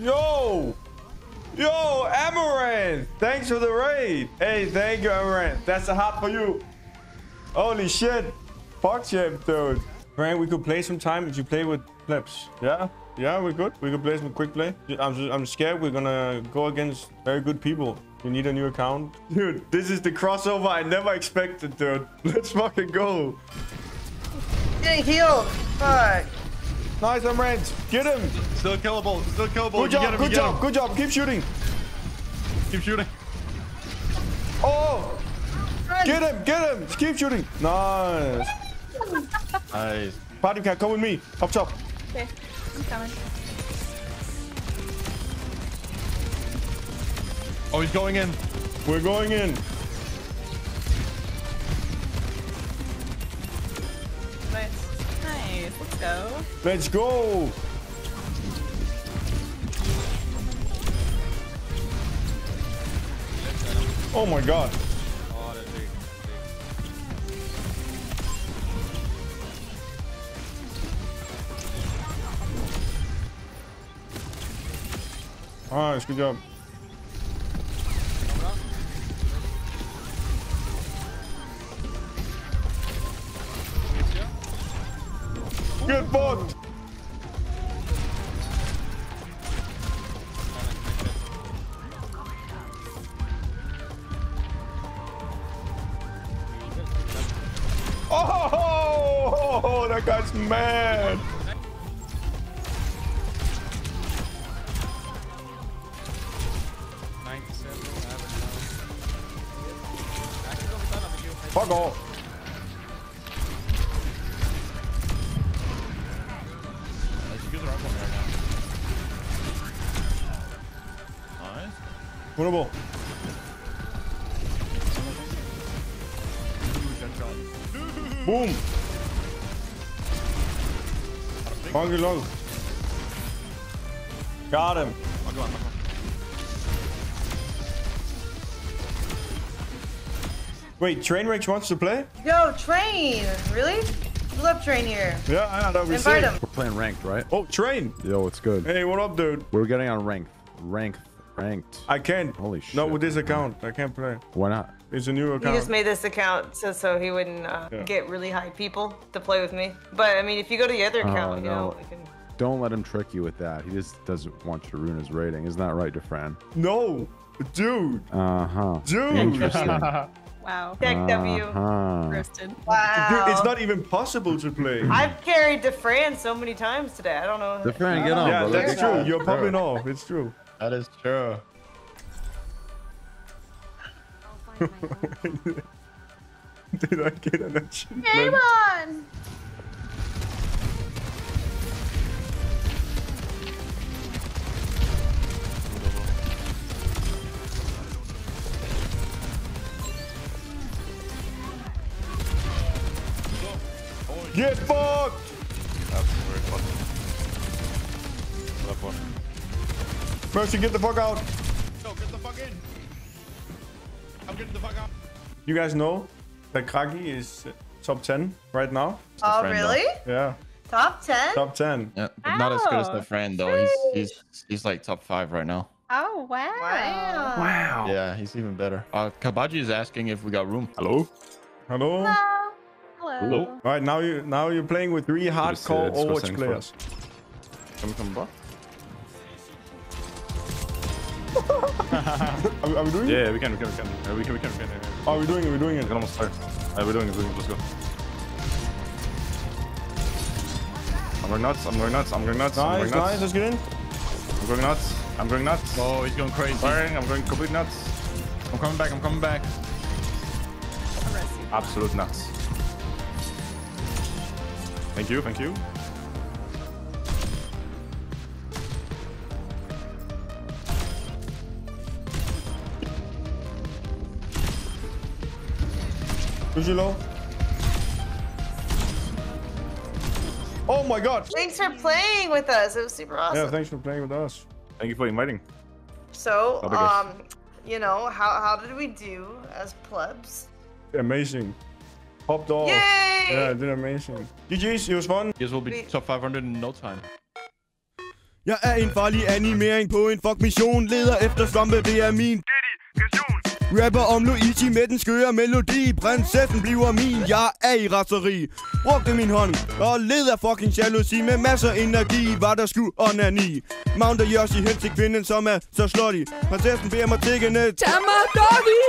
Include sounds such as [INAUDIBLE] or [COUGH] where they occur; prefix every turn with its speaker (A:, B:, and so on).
A: Yo! Yo, Amouranth! Thanks for the raid. Hey, thank you, Amouranth. That's a heart for you. Holy shit. Fuck champ, dude. Frank, we could play some time if you play with plebs. Yeah? Yeah, we're good. We could play some quick play. I'm, just, I'm scared we're gonna go against very good people. You need a new account. Dude, this is the crossover I never expected, dude. [LAUGHS] Let's fucking go.
B: Getting healed. Fuck.
A: Nice, Amouranth. Get him.
C: Still killable. Still killable.
A: Good job,
C: him,
A: good job, good job. Keep shooting.
C: Keep shooting.
A: Oh!
B: Run.
A: Get him, get him. Keep shooting. Nice.
C: Nice.
A: Party cat, come with me. Up top.
D: Okay, I'm coming.
C: Oh, he's going in.
A: We're going in.
D: Let's go.
A: Let's go. Oh my god. Nice, good job. Get fucked. Oh, that guy's mad. Fuck off. Winnable. Boom. Monkey long. Got him.
C: I'll go on, I'll go on.
A: Wait, Trainwreck wants to play?
B: Yo, train. Really? Pull up train here.
A: Yeah, I know.
B: Invite him.
E: We're playing ranked, right?
A: Oh, train.
E: Yo, it's good.
A: Hey, what up, dude?
E: We're getting on ranked. Ranked. Ranked.
A: I can't.
E: Holy
A: Not with this account. I can't play.
E: Why not?
A: It's a new account.
B: He just made this account so so he wouldn't uh,
A: Yeah.
B: get really high people to play with me. But I mean, if you go to the other account, you know,
E: no.
B: we can.
E: Don't let him trick you with that. He just doesn't want you to ruin his rating. Isn't that right, Dafran?
A: no, dude.
E: Uh huh.
A: Dude.
E: Interesting. [LAUGHS]
D: Wow.
B: Deck W.
E: Uh-huh.
D: Roasted.
B: Wow.
A: Dude, it's not even possible to play.
B: I've carried Dafran so many times today. I don't know.
E: Dafran, get on,
A: yeah,
E: brother.
A: that's true. You're popping off. It's true.
C: That is true. [LAUGHS]
A: Did I get an achievement?
D: Game on!
A: Get fucked! Mercy, get the fuck out.
C: No, get the fuck in. I'm getting the fuck out.
A: You guys know that Kragi is top 10 right now?
B: Oh,
C: friend,
B: really?
A: Yeah,
B: Top 10?
A: top 10.
C: Yeah, but not as good as
D: Ow.
C: the friend though. He's he's he's like top five right now.
D: Oh, wow.
B: Wow.
A: Wow.
C: Yeah, he's even better. Uh, Kabaji is asking if we got room.
A: Hello? Hello?
D: Hello. Hello.
C: Hello.
A: All right, now you now you're playing with three hardcore
E: it's
A: Overwatch players.
C: Can we come back? [LAUGHS]
A: Are, we- are we doing yeah, it?
C: Yeah, we can, we can, we can. Uh, we can, we can, we can.
A: Are we doing it? We're doing it.
C: We can almost start. Uh, we're doing it. We're doing it. Let's go. I'm going nuts. I'm going nuts. I'm going nuts.
A: Nice, I'm
C: going nuts.
A: nice. Let's get in.
C: I'm going nuts. I'm going nuts. Oh, he's going crazy. I'm Firing. I'm going complete nuts. I'm coming back. I'm coming back. Absolute nuts. Thank you. Thank you.
A: Push low. Oh my god.
B: Thanks for playing with us. It was super awesome.
A: Yeah, thanks for playing with us.
C: Thank you for inviting.
B: So,
C: That'll be good.
B: um, you know, how, how did we do as plebs?
A: Amazing. Popped off.
B: Yay!
A: Yeah, did amazing. GG's, it was fun.
C: Yours will be
B: We-
C: top 500 in no time.
F: Jeg er en farlig animering på en fuck mission Leder efter svampe, det er min Rapper om Luigi med den skøre melodi. Prinsessen bliver min, jeg er i raseri. Brugte min hånd og led af fucking jalousi Med masser energi, var der sku onani Mounter Yoshi hen til kvinden, som er så slutty. Prinsessen beder mig tiggende Tag mig, doggy!